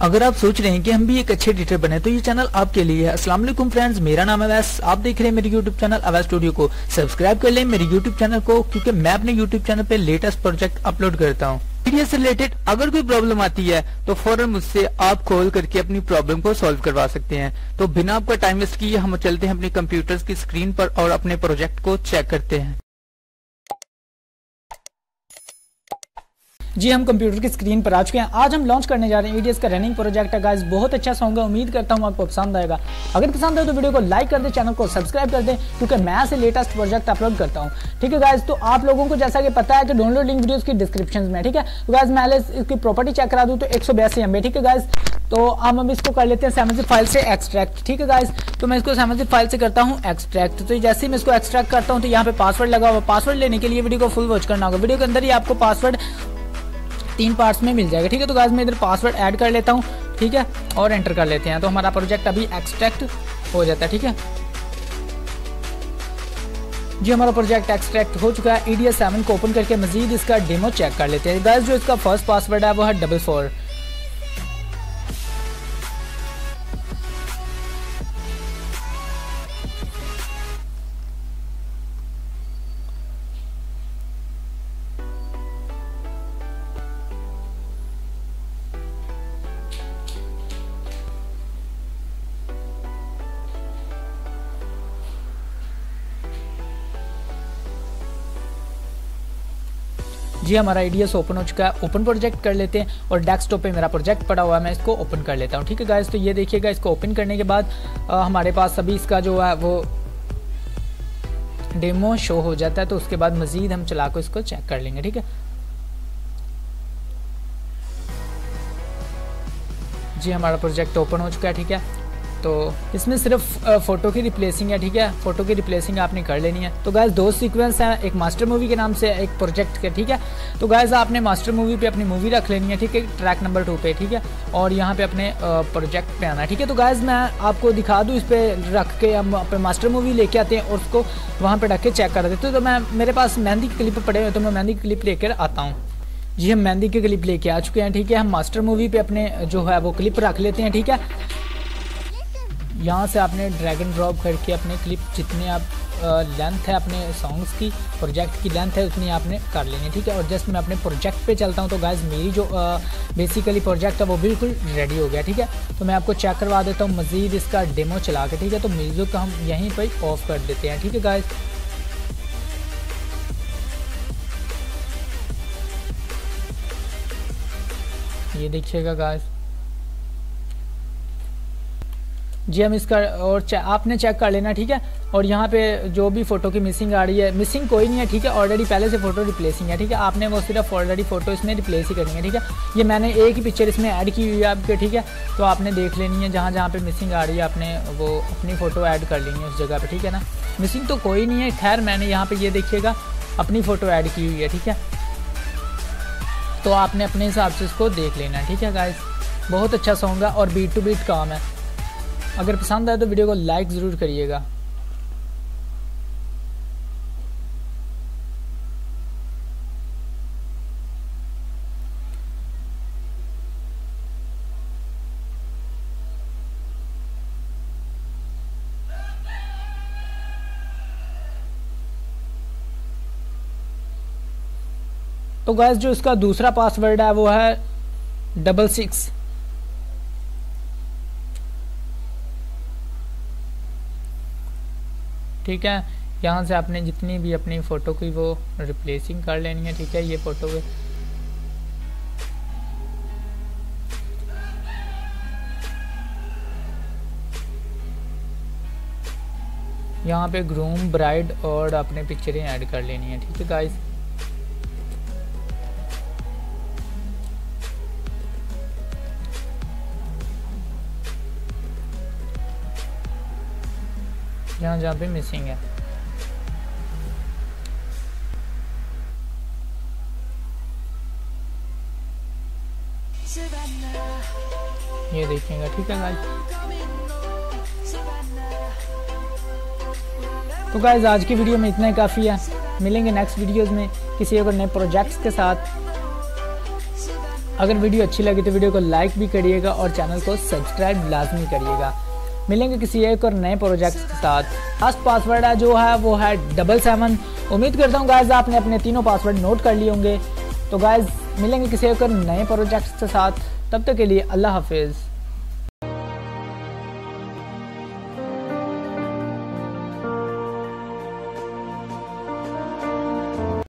अगर आप सोच रहे हैं कि हम भी एक अच्छे एडिटर बने तो ये चैनल आपके लिए है। वालेकुम फ्रेंड्स, मेरा नाम अवैस। आप देख रहे हैं मेरे यूट्यूब चैनल अवैस स्टूडियो को। सब्सक्राइब कर लें मेरे यूट्यूब चैनल को, क्योंकि मैं अपने यूट्यूब चैनल पे लेटेस्ट प्रोजेक्ट अपलोड करता हूँ। मीडिया से रिलेटेड अगर कोई प्रॉब्लम आती है तो फ़ौरन मुझसे आप कॉल करके अपनी प्रॉब्लम को सॉल्व करवा सकते हैं। तो बिना आपका टाइम वेस्ट किए, हम चलते हैं अपने कंप्यूटर की स्क्रीन पर और अपने प्रोजेक्ट को चेक करते हैं। जी, हम कंप्यूटर की स्क्रीन पर आ चुके हैं। आज हम लॉन्च करने जा रहे हैं ईडीएस का रनिंग प्रोजेक्ट है गाइस बहुत अच्छा सॉन्ग है। उम्मीद करता हूँ आपको पसंद आएगा। अगर पसंद आए तो वीडियो को लाइक कर दे चैनल को सब्सक्राइब कर दे, क्योंकि मैं ऐसे लेटेस्ट प्रोजेक्ट अपलोड करता हूँ। ठीक है गाइज़ तो आप लोगों को जैसा कि पता है कि डाउनलोड लिंक वीडियो की डिस्क्रिप्शन में ठीक है? तो गाइज़ मैं इसकी प्रॉपर्टी चेक करा दूँ तो एक सौ ठीक है गाइज़ तो अब हम इसको कर लेते हैं सैमजी फ़ाइल से एक्सट्रैक्ट ठीक है गाइज़ तो मैं इसको सैमजी फ़ाइल से करता हूँ एक्सट्रैक्ट तो जैसे ही मैं इसको एक्सट्रैक्ट करता हूँ तो यहाँ पे पासवर्ड लगा हुआ पासवर्ड लेने के लिए वीडियो को फुल वॉच करना होगा। वीडियो के अंदर ही आपको पासवर्ड तीन पार्ट्स में मिल जाएगा, ठीक है? तो गाइज़ मैं इधर पासवर्ड ऐड कर लेता हूँ, ठीक है? और एंटर कर लेते हैं। तो हमारा प्रोजेक्ट अभी एक्सट्रैक्ट हो जाता है, ठीक है? जी, हमारा प्रोजेक्ट एक्सट्रैक्ट हो चुका है। ईडीएस सेवन को ओपन करके मजीद इसका डेमो चेक कर लेते हैं। गाइज़ जो इसका फ़र्स्ट पासवर्ड है, वो है डबल फोर जी हमारा आइडियस ओपन हो चुका है। ओपन प्रोजेक्ट कर लेते हैं और डेस्कटॉप पे मेरा प्रोजेक्ट पड़ा हुआ है मैं इसको ओपन कर लेता हूँ। ठीक है गाइस तो ये देखिएगा इसको ओपन करने के बाद आ, हमारे पास अभी इसका जो है वो डेमो शो हो जाता है तो उसके बाद मज़ीद हम चला को इसको चेक कर लेंगे। ठीक है? जी हमारा प्रोजेक्ट ओपन हो चुका है। ठीक है? तो इसमें सिर्फ़ फ़ोटो की रिप्लेसिंग है, ठीक है? फ़ोटो की रिप्लेसिंग आपने कर लेनी है। तो गैस दो सीक्वेंस हैं, एक मास्टर मूवी के नाम से, एक प्रोजेक्ट के, ठीक है? तो गैस आपने मास्टर मूवी पे अपनी मूवी रख लेनी है, ठीक है? ट्रैक नंबर टू पे, ठीक है? और यहाँ पे अपने प्रोजेक्ट पे आना है, ठीक है? तो गैस मैं आपको दिखा दूँ, इस पर रख के हम अपने मास्टर मूवी लेके आते हैं और उसको वहाँ पर रख के चेक कर देते हैं। तो मैं, मेरे पास मेहंदी की क्लिप पड़े हुए तो मैं मेहंदी की क्लिप लेकर आता हूँ। जी, हम मेहंदी की क्लिप लेके आ चुके हैं, ठीक है? हम मास्टर मूवी पे अपने, जो है, वो क्लिप रख लेते हैं, ठीक है? यहाँ से आपने ड्रैग एंड ड्रॉप करके अपने क्लिप जितने आप लेंथ है अपने सॉन्ग्स की प्रोजेक्ट की लेंथ है उतनी आपने कर लेनी है ठीक है? और जस्ट मैं अपने प्रोजेक्ट पे चलता हूँ तो गाइज़ मेरी जो बेसिकली प्रोजेक्ट है वो बिल्कुल रेडी हो गया, ठीक है? तो मैं आपको चेक करवा देता हूँ, मज़ीद इसका डेमो चला के, ठीक है? तो म्यूज़िक हम यहीं पर ऑफ़ कर देते हैं, ठीक है गाइज़ ये देखिएगा गाइज़ जी हम इसका और चे, आपने चेक कर लेना ठीक है? और यहाँ पे जो भी फ़ोटो की मिसिंग आ रही है मिसिंग कोई नहीं है ठीक है? ऑलरेडी पहले से फ़ोटो रिप्लेसिंग है ठीक है? आपने वो सिर्फ़ ऑलरेडी फ़ोटो इसमें रिप्लेस ही करनी है ठीक है? ये मैंने एक ही पिक्चर इसमें ऐड की हुई है आपके ठीक है? तो आपने देख लेनी है जहाँ जहाँ पर मिसिंग आ रही है आपने वो अपनी फ़ोटो ऐड कर लेनी है उस जगह पर ठीक है ना? मिसिंग तो कोई नहीं है खैर मैंने यहाँ पर ये देखिएगा अपनी फ़ोटो ऐड की हुई है ठीक है? तो आपने अपने हिसाब से इसको देख लेना ठीक है गाइस बहुत अच्छा सॉन्ग है और बीट टू बीट काम है। अगर पसंद आए तो वीडियो को लाइक ज़रूर करिएगा। तो गैस जो इसका दूसरा पासवर्ड है, वो है डबल सिक्स ठीक है? यहाँ से आपने जितनी भी अपनी फ़ोटो की वो रिप्लेसिंग कर लेनी है, ठीक है? ये फ़ोटो यहाँ पे ग्रूम ब्राइड और अपने पिक्चरें ऐड कर लेनी है, ठीक है गाइस जहाँ जहाँ पे मिसिंग है। ये देखेंगे, ठीक है गाइस तो गाइज़ आज की वीडियो में इतना ही काफ़ी है। मिलेंगे नेक्स्ट वीडियोस में किसी और नए प्रोजेक्ट्स के साथ। अगर वीडियो अच्छी लगी तो वीडियो को लाइक भी करिएगा और चैनल को सब्सक्राइब लाजमी करिएगा। मिलेंगे किसी एक और नए प्रोजेक्ट के साथ। फ़र्स्ट पासवर्ड है जो है, वो है डबल सेवन उम्मीद करता हूँ गाइज़ आपने अपने तीनों पासवर्ड नोट कर लिए होंगे। तो गाइज़ मिलेंगे किसी एक और नए प्रोजेक्ट्स के साथ। तब तक के लिए अल्लाह हाफिज़।